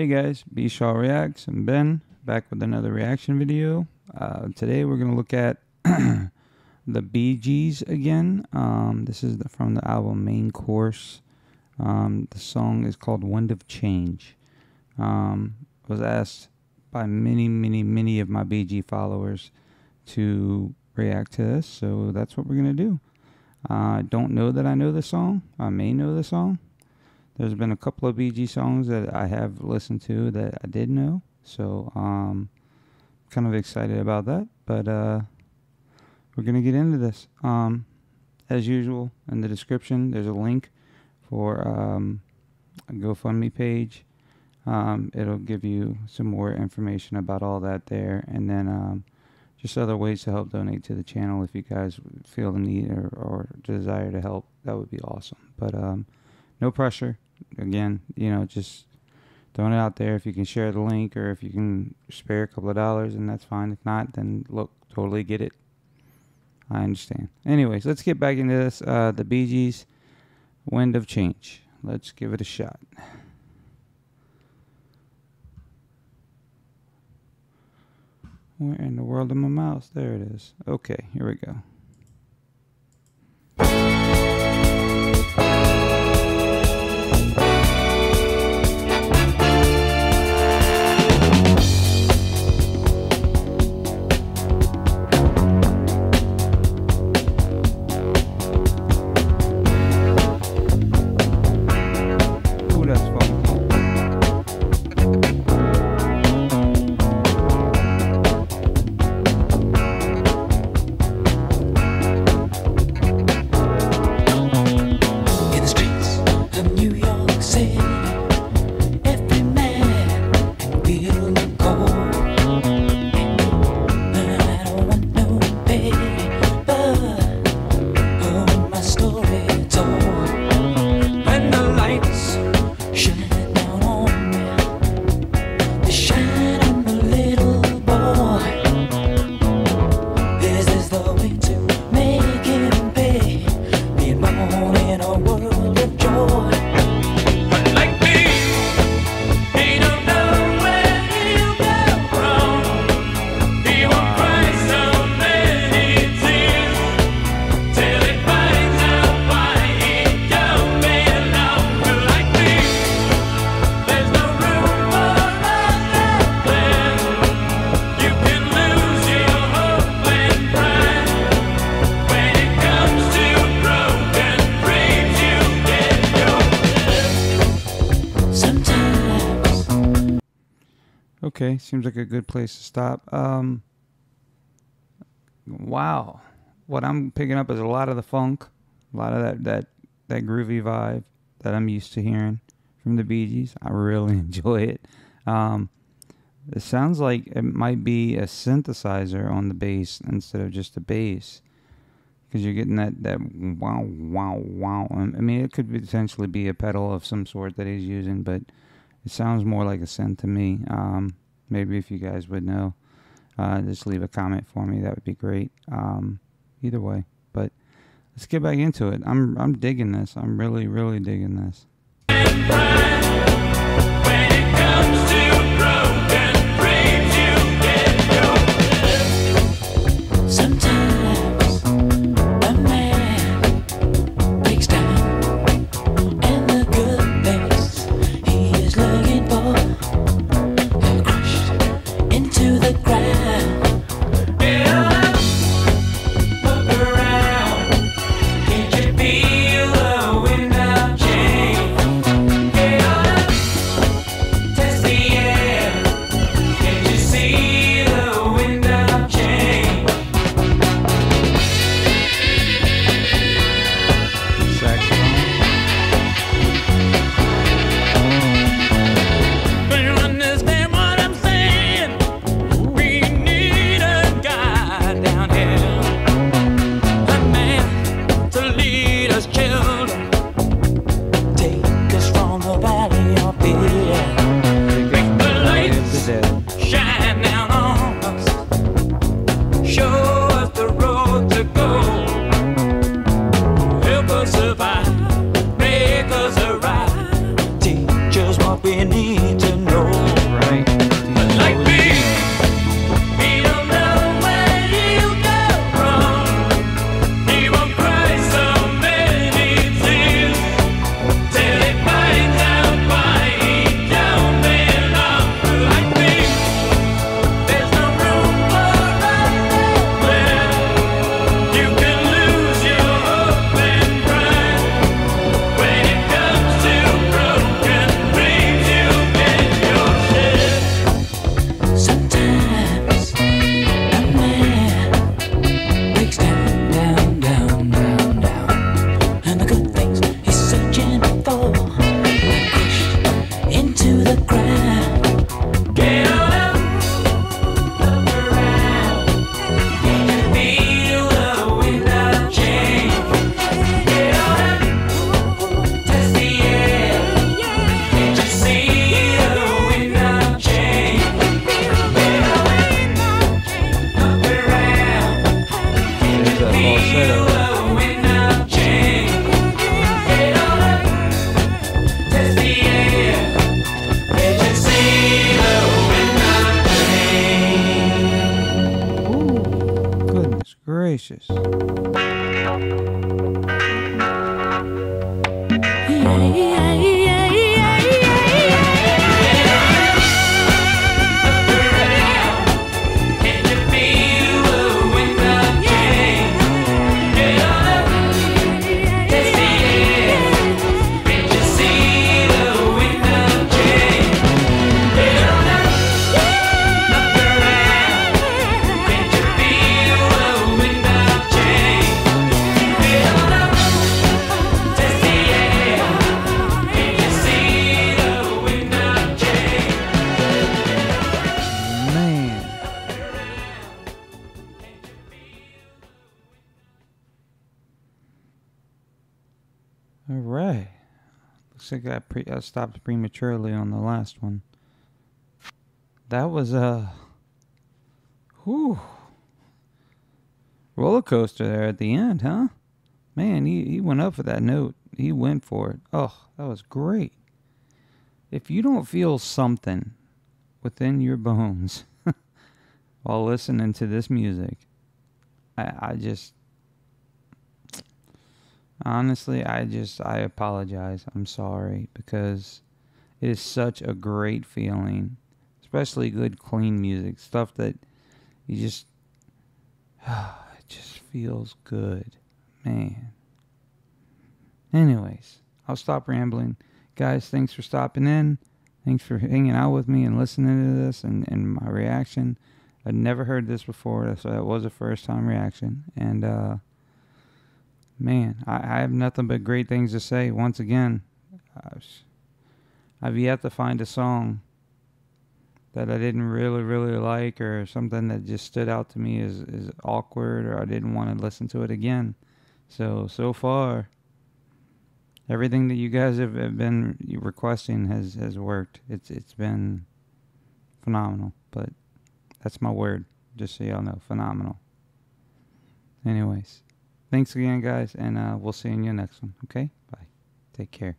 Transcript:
Hey guys, bShaw Reacts. I'm Ben, back with another reaction video. Uh, today we're going to look at the Bee Gees again. Um, this is the, from the album Main Course. Um, the song is called Wind of Change. Um, was asked by many, many, many of my BG followers to react to this, so that's what we're going to do. I uh, don't know that I know the song. I may know the song. There's been a couple of BG songs that I have listened to that I did know, so um, kind of excited about that. But uh, we're gonna get into this. Um, as usual, in the description, there's a link for um, a GoFundMe page. Um, it'll give you some more information about all that there, and then um, just other ways to help donate to the channel if you guys feel the need or, or desire to help. That would be awesome. But um, no pressure. Again, you know, just throwing it out there. If you can share the link or if you can spare a couple of dollars, and that's fine. If not, then look, totally get it. I understand. Anyways, let's get back into this. Uh, the Bee Gees, Wind of Change. Let's give it a shot. Where in the world of my mouse? There it is. Okay, here we go. Okay, seems like a good place to stop. Um, wow, what I'm picking up is a lot of the funk, a lot of that that that groovy vibe that I'm used to hearing from the Bee Gees. I really enjoy it. Um, it sounds like it might be a synthesizer on the bass instead of just a bass, because you're getting that that wow wow wow. I mean, it could potentially be a pedal of some sort that he's using, but it sounds more like a synth to me. Um, maybe if you guys would know, uh, just leave a comment for me. That would be great. Um, either way, but let's get back into it. I'm I'm digging this. I'm really really digging this. Gracious. Looks like I, pre- I stopped prematurely on the last one. That was a whew, roller coaster there at the end, huh? Man, he, he went up for that note. He went for it. Oh, that was great. If you don't feel something within your bones while listening to this music, I, I just honestly I just I apologize. I'm sorry because it is such a great feeling, especially good clean music, stuff that you just it just feels good. Man. Anyways, I'll stop rambling. Guys, thanks for stopping in. Thanks for hanging out with me and listening to this and, and my reaction. I'd never heard this before, so that was a first time reaction. And uh, man, I, I have nothing but great things to say. Once again, I've, I've yet to find a song that I didn't really, really like or something that just stood out to me as, as awkward or I didn't want to listen to it again. So, so far, everything that you guys have, have been requesting has, has worked. It's It's been phenomenal, but that's my word, just so y'all know. Phenomenal. Anyways, thanks again, guys, and uh, we'll see you in your next one, okay? Bye. Take care.